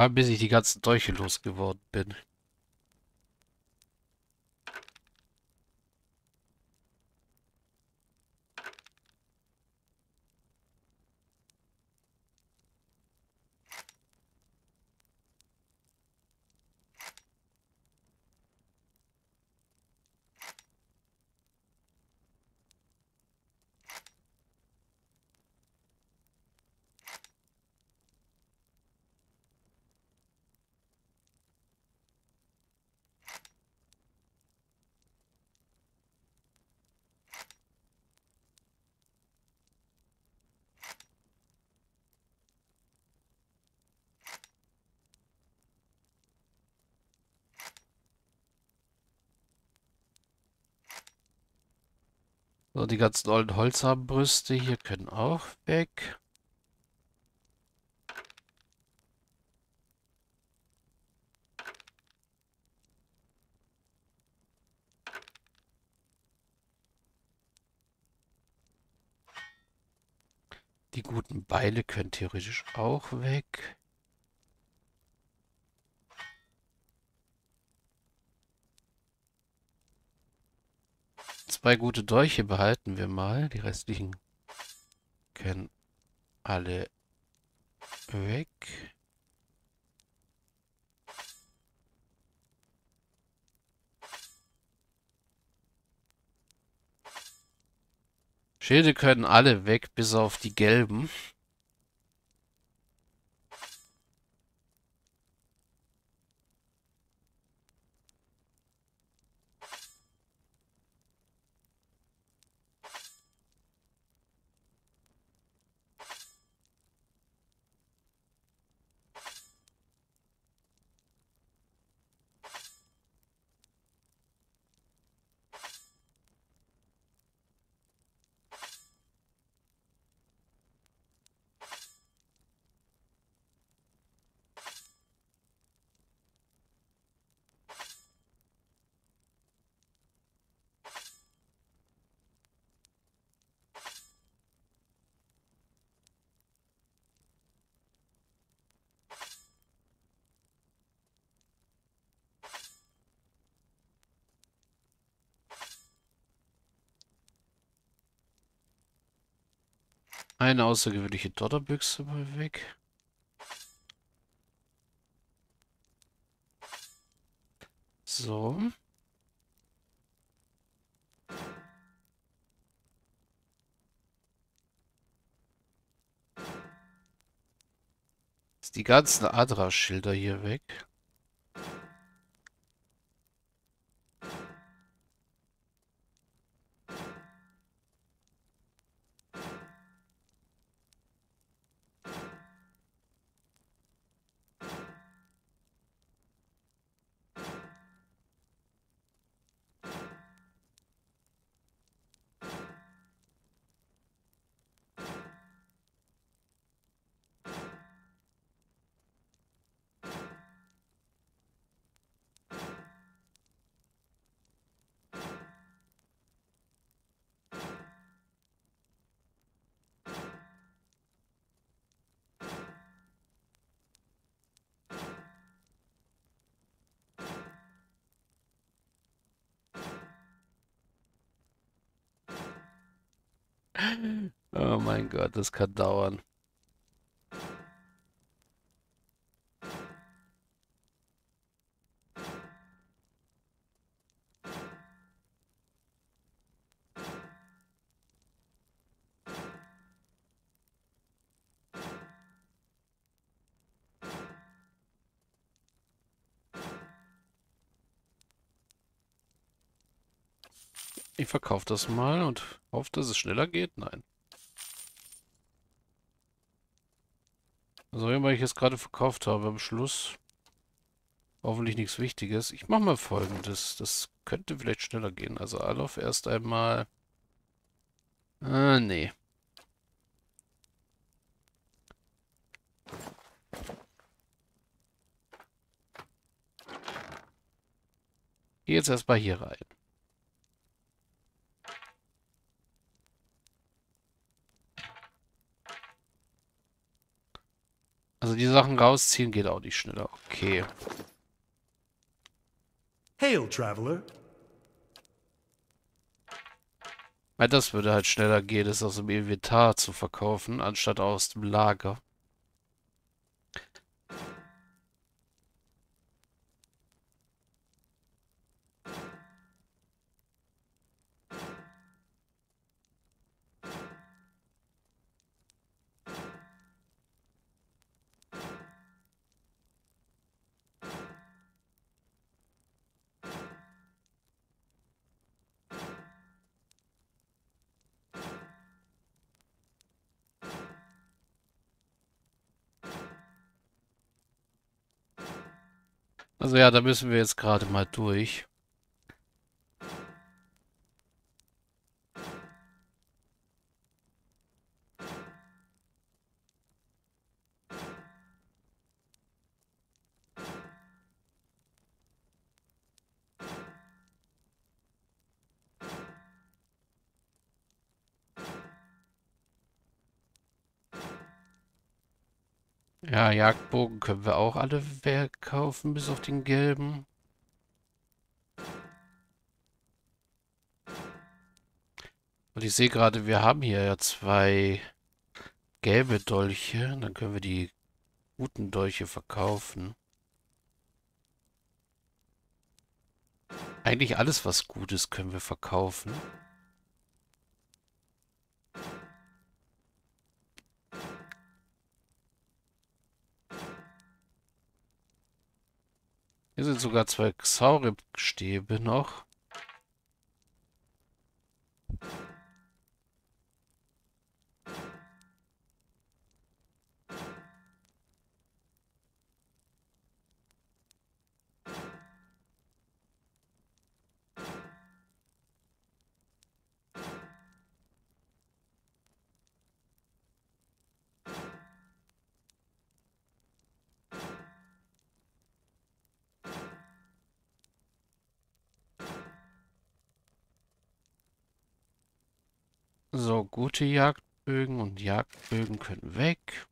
Vor allem bis ich die ganzen Dolche losgeworden bin. So, die ganzen alten Holzarmbrüste hier können auch weg. Die guten Beile können theoretisch auch weg. Zwei gute Dolche behalten wir mal. Die restlichen können alle weg. Schilde können alle weg, bis auf die gelben. Eine außergewöhnliche Dotterbüchse mal weg. So. Jetzt die ganzen Adra-Schilder hier weg. Oh mein Gott, das kann dauern. Ich verkaufe das mal und hoffe, dass es schneller geht. Nein. Also, weil ich jetzt gerade verkauft habe am Schluss. Hoffentlich nichts Wichtiges. Ich mache mal folgendes. Das könnte vielleicht schneller gehen. Also Alof erst einmal... Ah, nee. Geh jetzt erstmal hier rein. Also die Sachen rausziehen geht auch nicht schneller. Okay. Hail, traveler. Ja, das würde halt schneller gehen, das aus dem Inventar zu verkaufen, anstatt aus dem Lager. Also ja, da müssen wir jetzt gerade mal durch. Jagdbogen können wir auch alle verkaufen, bis auf den gelben. Und ich sehe gerade, wir haben hier ja zwei gelbe Dolche. Dann können wir die guten Dolche verkaufen. Eigentlich alles, was gut ist, können wir verkaufen. Hier sind sogar zwei Xaurip-Stäbe noch. So, gute Jagdbögen und Jagdbögen können weg.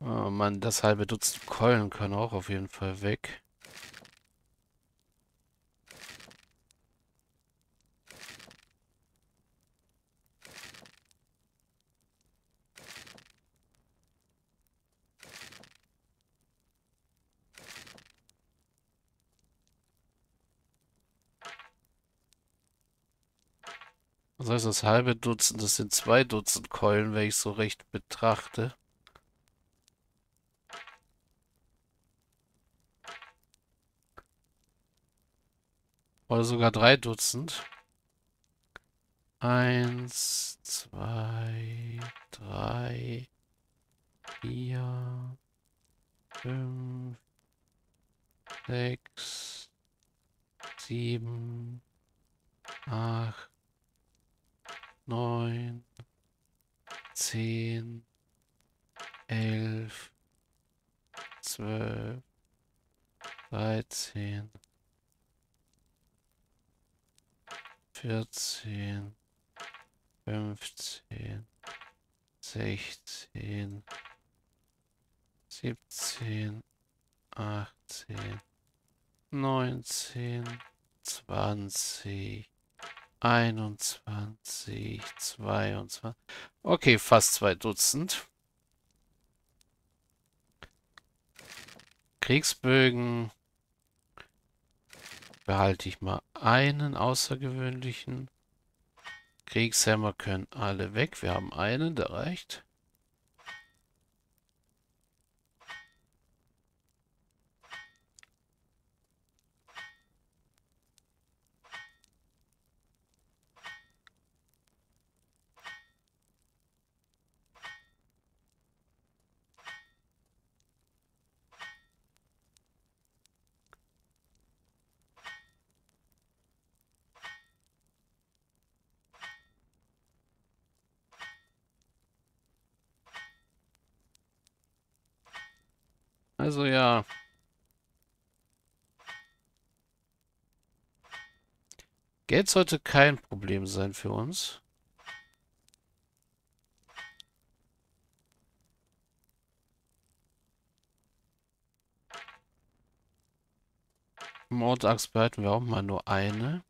Oh Mann, das halbe Dutzend Keulen kann auch auf jeden Fall weg. Das heißt, das halbe Dutzend, das sind zwei Dutzend Keulen, wenn ich so recht betrachte. Oder sogar drei Dutzend. Eins, zwei, drei, vier, fünf, sechs, sieben, acht, neun, zehn, elf, zwölf, dreizehn, vierzehn, fünfzehn, sechzehn, siebzehn, achtzehn, neunzehn, zwanzig, 21, 22. Okay, fast zwei Dutzend. Kriegsbögen. Behalte ich mal einen außergewöhnlichen. Kriegshämmer können alle weg. Wir haben einen, der reicht. Also ja. Geld sollte kein Problem sein für uns. Mordachs behalten wir auch mal nur eine.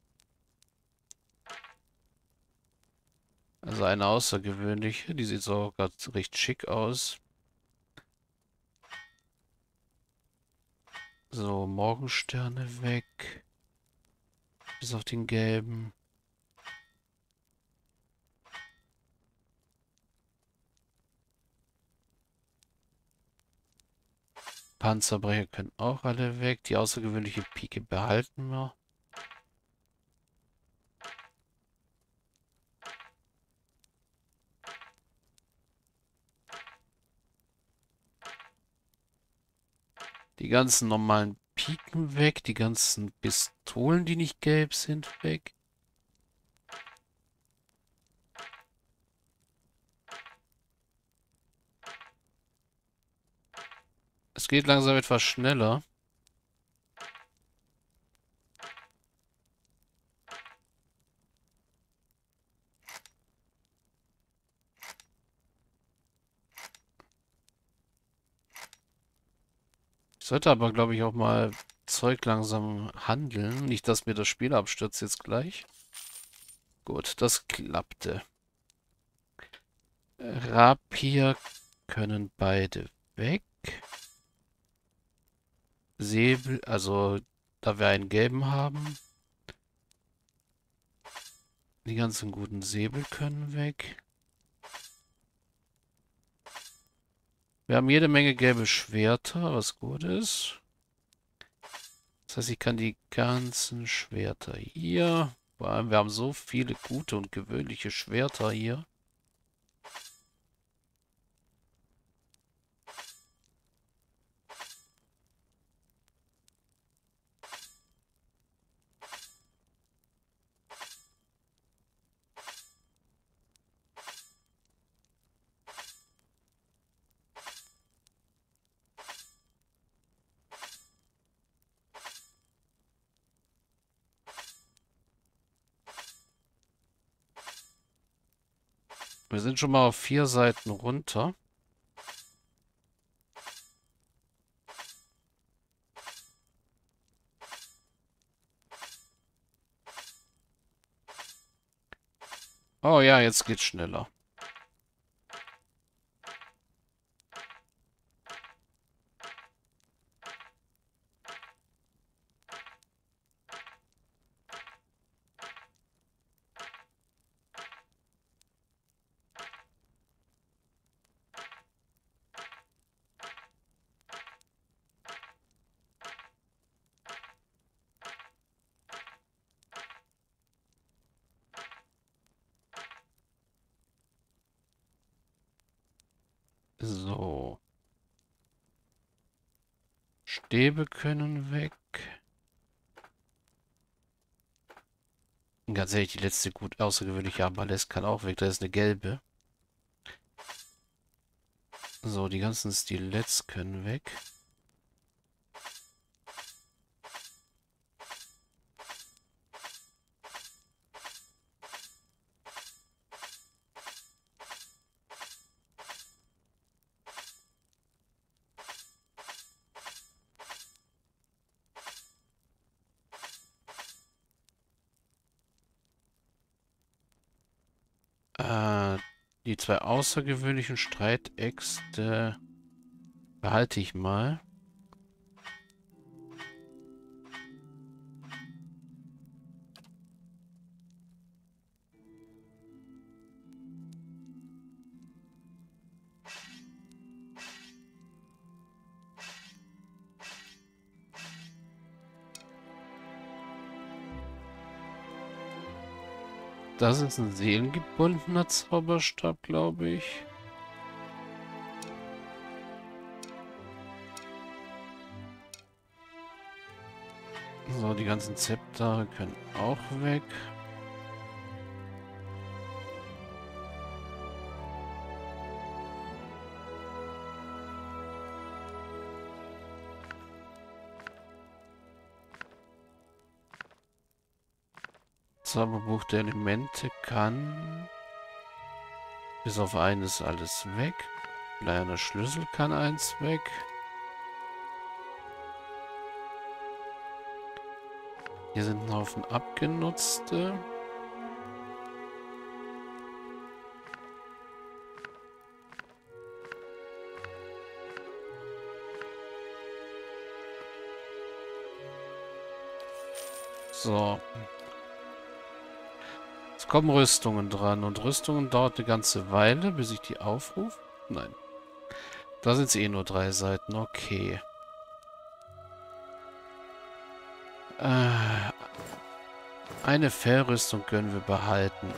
Also eine außergewöhnliche. Die sieht sogar recht schick aus. So, Morgensterne weg. Bis auf den gelben. Panzerbrecher können auch alle weg. Die außergewöhnliche Pike behalten wir. Die ganzen normalen Piken weg. Die ganzen Pistolen, die nicht gelb sind, weg. Es geht langsam etwas schneller. Sollte aber, glaube ich, auch mal Zeug langsam handeln. Nicht, dass mir das Spiel abstürzt jetzt gleich. Gut, das klappte. Rapier können beide weg. Säbel, also da wir einen gelben haben. Die ganzen guten Säbel können weg. Wir haben jede Menge gelbe Schwerter, was gut ist. Das heißt, ich kann die ganzen Schwerter hier... Vor allem, wir haben so viele gute und gewöhnliche Schwerter hier. Wir sind schon mal auf vier Seiten runter. Oh ja, jetzt geht's schneller. So. Stäbe können weg. Ganz ehrlich, die letzte gut außergewöhnliche Abalest kann auch weg. Da ist eine gelbe. So, die ganzen Stilets können weg. Die zwei außergewöhnlichen Streitäxte behalte ich mal. Das ist ein seelengebundener Zauberstab, glaube ich. So, die ganzen Zepter können auch weg. Zauberbuch der Elemente kann... Bis auf eines alles weg. Kleiner Schlüssel kann eins weg. Hier sind ein Haufen abgenutzte. So. Kommen Rüstungen dran. Und Rüstungen dauert eine ganze Weile, bis ich die aufrufe. Nein. Da sind es eh nur drei Seiten. Okay. Äh, eine Fellrüstung können wir behalten.